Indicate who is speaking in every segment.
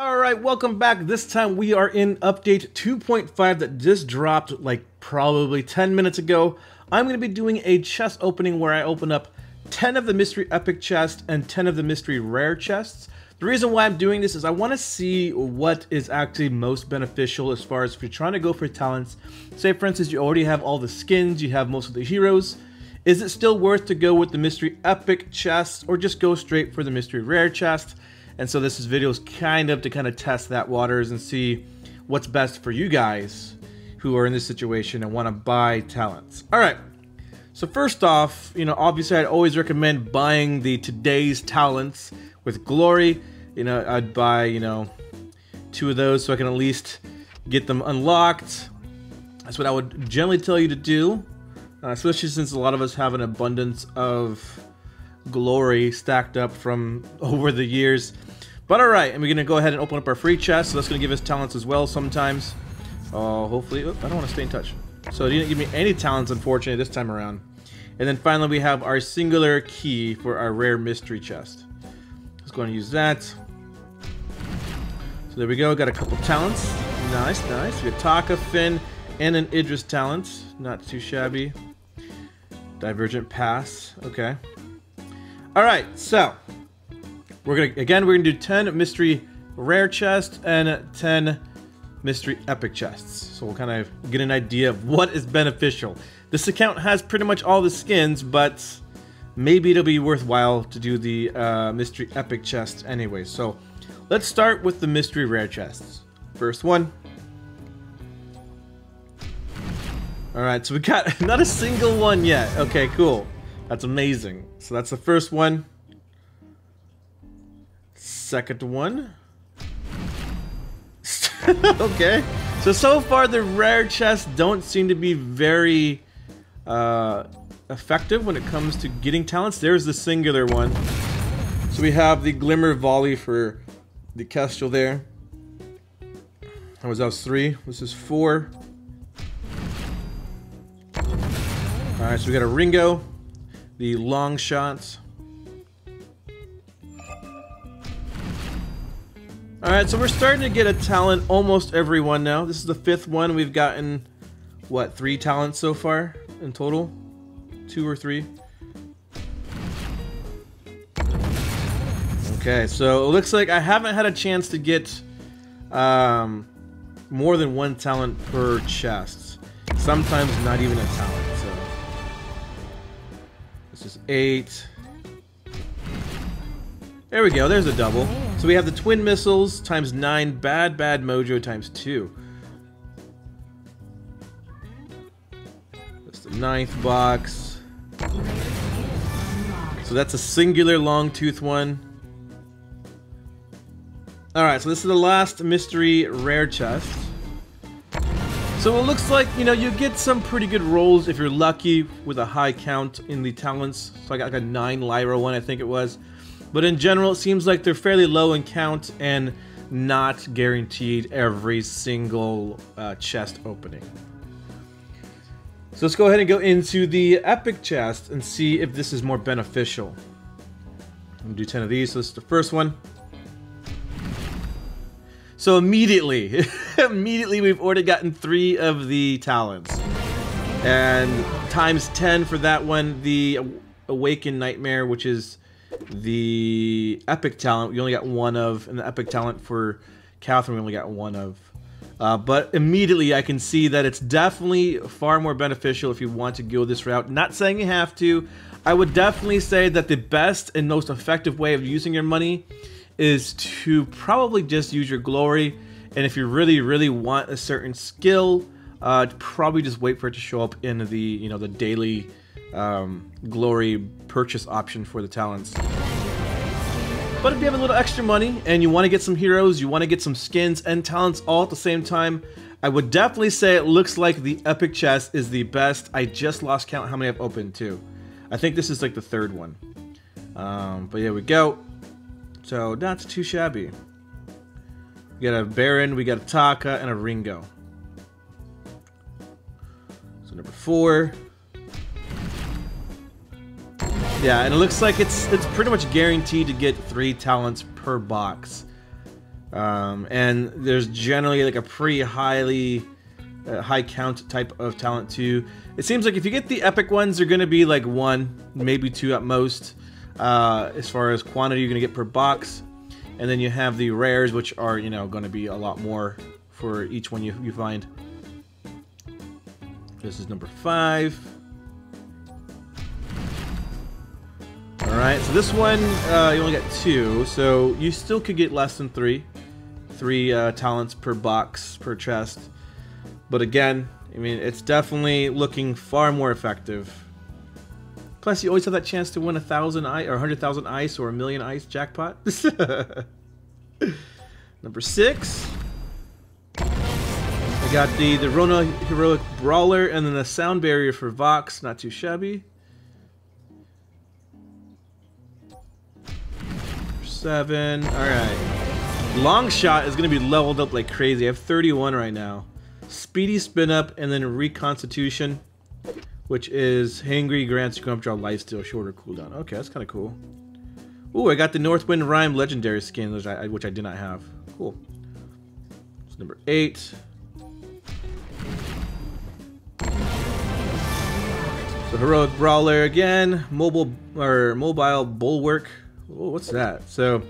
Speaker 1: Alright, welcome back. This time we are in update 2.5 that just dropped like probably 10 minutes ago. I'm going to be doing a chest opening where I open up 10 of the mystery epic chests and 10 of the mystery rare chests. The reason why I'm doing this is I want to see what is actually most beneficial as far as if you're trying to go for talents. Say for instance you already have all the skins, you have most of the heroes. Is it still worth to go with the mystery epic chest or just go straight for the mystery rare chest? And so this video is kind of to kind of test that waters and see what's best for you guys who are in this situation and want to buy talents. All right. So first off, you know, obviously I'd always recommend buying the today's talents with glory. You know, I'd buy, you know, two of those so I can at least get them unlocked. That's what I would generally tell you to do, uh, especially since a lot of us have an abundance of glory stacked up from over the years. But alright, and we're going to go ahead and open up our free chest, so that's going to give us talents as well sometimes. Oh, uh, hopefully, oh, I don't want to stay in touch. So it didn't give me any talents, unfortunately, this time around. And then finally, we have our singular key for our rare mystery chest. Let's go and use that. So there we go, got a couple talents. Nice, nice. We got Taka, Phinn, and an Idris talent. Not too shabby. Divergent Path, okay. Alright, so we're gonna again we're gonna do 10 mystery rare chests and 10 mystery epic chests. So we'll kind of get an idea of what is beneficial. This account has pretty much all the skins, but maybe it'll be worthwhile to do the uh, mystery epic chest anyway. So let's start with the mystery rare chests. First one. Alright, so we got not a single one yet. Okay, cool. That's amazing. So that's the first one. Second one. okay. So, so far the rare chests don't seem to be very uh, effective when it comes to getting talents. There's the singular one. So we have the Glimmer Volley for the Kestrel there. That was, that was three. This is four. Alright, so we got a Ringo the long shots. Alright, so we're starting to get a talent almost everyone now. This is the fifth one. We've gotten, what, three talents so far in total? Two or three? Okay, so it looks like I haven't had a chance to get um, more than one talent per chest. Sometimes not even a talent. So. This is eight. There we go, there's a double. So we have the twin missiles times nine, bad bad mojo times two. That's the ninth box. So that's a singular long tooth one. Alright, so this is the last mystery rare chest. So it looks like, you know, you get some pretty good rolls if you're lucky with a high count in the talents. So I got like a 9 Lyra one, I think it was. But in general, it seems like they're fairly low in count and not guaranteed every single uh, chest opening. So let's go ahead and go into the epic chest and see if this is more beneficial. I'm gonna do 10 of these. So this is the first one. So immediately, immediately we've already gotten three of the talents. And times 10 for that one, the Awakened Nightmare, which is the epic talent, we only got one of, and the epic talent for Catherine, we only got one of. Uh, but immediately I can see that it's definitely far more beneficial if you want to go this route. Not saying you have to. I would definitely say that the best and most effective way of using your money is to probably just use your glory. And if you really, really want a certain skill, uh, probably just wait for it to show up in the, you know, the daily um, glory purchase option for the talents. But if you have a little extra money and you want to get some heroes, you want to get some skins and talents all at the same time, I would definitely say it looks like the epic chest is the best. I just lost count how many I've opened too. I think this is like the third one. Um, but here we go. So not too shabby. We got a Baron, we got a Taka, and a Ringo. So number four. Yeah, and it looks like it's it's pretty much guaranteed to get three talents per box. Um, and there's generally like a pretty highly uh, high count type of talent too. It seems like if you get the epic ones, they're going to be like one, maybe two at most. Uh, as far as quantity you're going to get per box. And then you have the rares, which are, you know, going to be a lot more for each one you, you find. This is number five. Alright, so this one, uh, you only get two, so you still could get less than three. Three uh, talents per box, per chest. But again, I mean, it's definitely looking far more effective. Plus, you always have that chance to win a thousand ice or a hundred thousand ice or a million ice jackpot. Number six. I got the the Rona heroic brawler and then the sound barrier for Vox. Not too shabby. Seven. All right. Long shot is gonna be leveled up like crazy. I have 31 right now. Speedy spin up and then reconstitution which is Hangry grants you can draw lifesteal, shorter cooldown. Okay, that's kind of cool. Ooh, I got the Northwind Rhyme legendary skin, which I, which I did not have. Cool. It's number eight. So heroic brawler again, mobile or mobile bulwark. Oh, what's that? So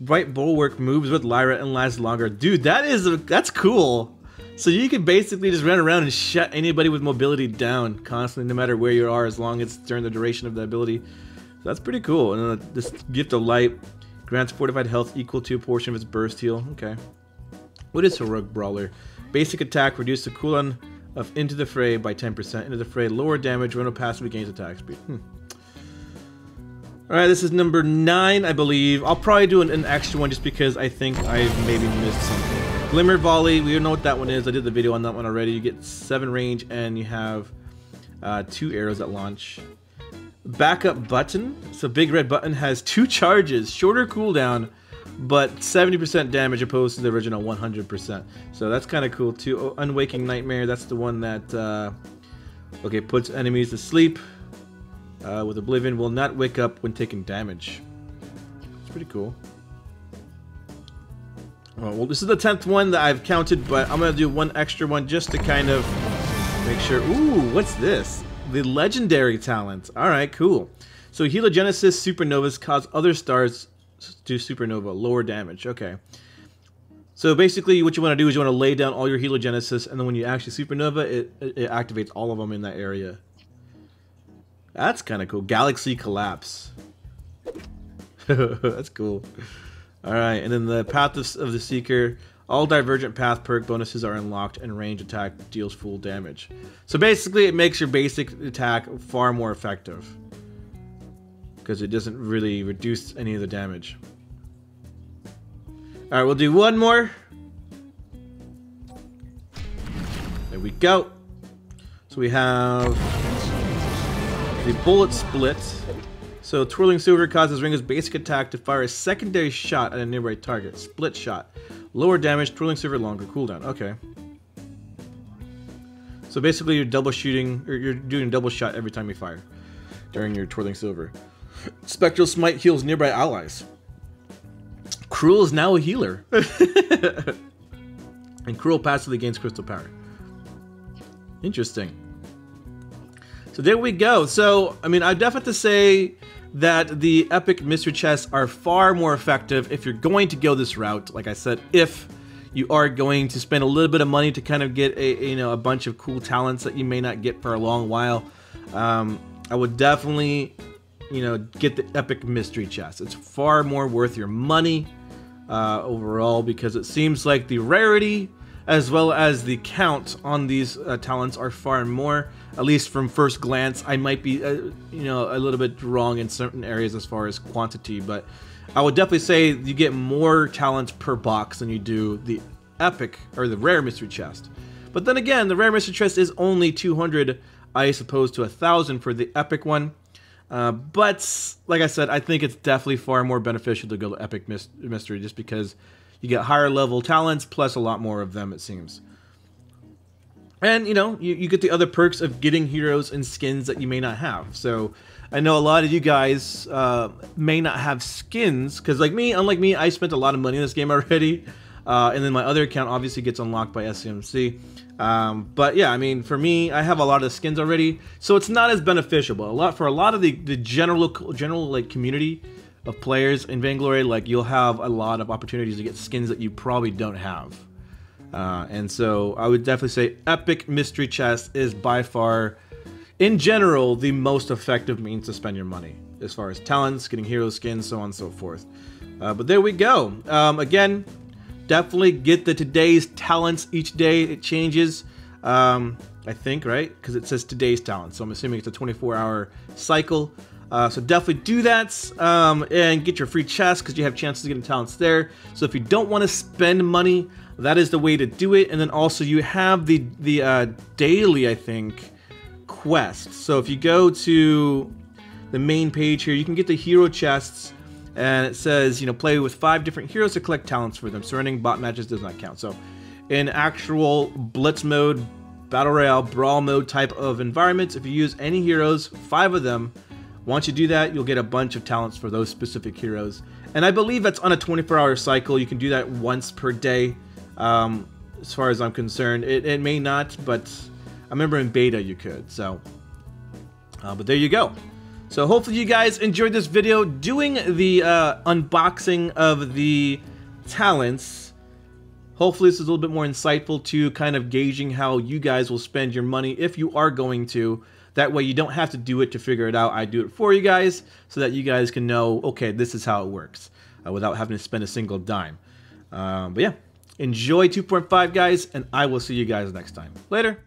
Speaker 1: bright bulwark moves with Lyra and lasts longer. Dude, that is a, that's cool. So you can basically just run around and shut anybody with mobility down constantly, no matter where you are, as long as it's during the duration of the ability. So that's pretty cool. And then this Gift of Light grants fortified health equal to a portion of its burst heal. Okay. What is Heroic Brawler? Basic attack, reduce the cooldown of Into the Fray by 10%. Into the Fray, lower damage, run a passively gains attack speed. Hmm. Alright, this is number 9, I believe. I'll probably do an, an extra one just because I think I've maybe missed something. Glimmer Volley, we know what that one is. I did the video on that one already. You get 7 range and you have uh, 2 arrows at launch. Backup button. So big red button has 2 charges, shorter cooldown, but 70% damage opposed to the original 100%. So that's kind of cool too. Oh, Unwaking Nightmare, that's the one that uh, okay puts enemies to sleep. Uh, with Oblivion, will not wake up when taking damage. It's pretty cool. Oh, well, this is the 10th one that I've counted, but I'm going to do one extra one just to kind of make sure. Ooh, what's this? The legendary talent. All right, cool. So Heliogenesis supernovas cause other stars to supernova, lower damage. Okay. So basically, what you want to do is you want to lay down all your heliogenesis, and then when you actually supernova, it, it activates all of them in that area. That's kind of cool. Galaxy collapse. That's cool. Alright, and then the Path of, of the Seeker. All Divergent Path perk bonuses are unlocked and range attack deals full damage. So basically it makes your basic attack far more effective. Because it doesn't really reduce any of the damage. Alright, we'll do one more. There we go. So we have the Bullet Split. So Twirling Silver causes Ringo's basic attack to fire a secondary shot at a nearby target. Split shot. Lower damage, Twirling Silver longer cooldown. Okay. So basically you're double shooting, or you're doing a double shot every time you fire during your Twirling Silver. Spectral Smite heals nearby allies. Krul is now a healer. and Krul passively gains crystal power. Interesting. So there we go. So, I mean, I definitely say that the epic mystery chests are far more effective if you're going to go this route. Like I said, if you are going to spend a little bit of money to kind of get a you know a bunch of cool talents that you may not get for a long while, um, I would definitely you know get the epic mystery chest. It's far more worth your money uh, overall because it seems like the rarity as well as the count on these uh, talents are far more. At least from first glance, I might be, uh, you know, a little bit wrong in certain areas as far as quantity, but I would definitely say you get more talents per box than you do the epic or the rare mystery chest. But then again, the rare mystery chest is only 200 I suppose, to a 1000 for the epic one. Uh, but like I said, I think it's definitely far more beneficial to go to epic mystery just because you get higher level talents plus a lot more of them, it seems. And, you know, you, you get the other perks of getting heroes and skins that you may not have. So, I know a lot of you guys uh, may not have skins, because like me, unlike me, I spent a lot of money in this game already. Uh, and then my other account obviously gets unlocked by SCMC. Um, but yeah, I mean, for me, I have a lot of skins already, so it's not as beneficial. But a lot for a lot of the, the general general like community of players in Vainglory, like you'll have a lot of opportunities to get skins that you probably don't have. Uh, and so I would definitely say Epic Mystery Chest is by far, in general, the most effective means to spend your money as far as talents, getting hero skins, so on and so forth. Uh, but there we go. Um, again, definitely get the today's talents each day. It changes, um, I think, right? Because it says today's talent, So I'm assuming it's a 24 hour cycle. Uh, so definitely do that um, and get your free chest because you have chances of getting talents there. So if you don't want to spend money, that is the way to do it. And then also you have the the uh, daily, I think, quest. So if you go to the main page here, you can get the hero chests. And it says, you know, play with five different heroes to collect talents for them. Surrendering bot matches does not count. So in actual blitz mode, battle royale, brawl mode type of environments, if you use any heroes, five of them, once you do that, you'll get a bunch of talents for those specific heroes. And I believe that's on a 24 hour cycle. You can do that once per day, um, as far as I'm concerned. It, it, may not, but I remember in beta you could. So, uh, but there you go. So hopefully you guys enjoyed this video doing the uh, unboxing of the talents. Hopefully this is a little bit more insightful to kind of gauging how you guys will spend your money if you are going to. That way you don't have to do it to figure it out. I do it for you guys so that you guys can know, okay, this is how it works uh, without having to spend a single dime. Um, but yeah, enjoy 2.5 guys, and I will see you guys next time. Later.